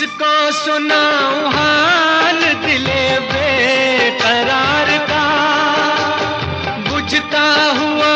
किसको सुनाऊ हाल दिले बेकरार का। बुझता हुआ